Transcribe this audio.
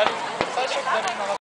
左最初左に曲がって